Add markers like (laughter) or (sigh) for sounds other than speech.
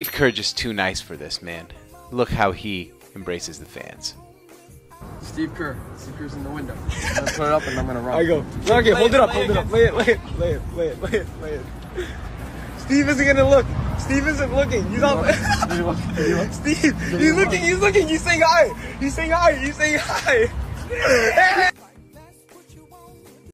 Steve Kerr just too nice for this, man. Look how he embraces the fans. Steve Kerr. Steve Kerr's in the window. I'm gonna put it up and I'm gonna run. I go. Okay, hold it up, hold it up. Lay it, lay it, lay it, lay it, lay it, lay it. Steve isn't gonna look. Steve isn't looking. He's not. (laughs) Steve, he's looking. He's looking. He's saying hi. He's saying hi. He's saying hi. (laughs)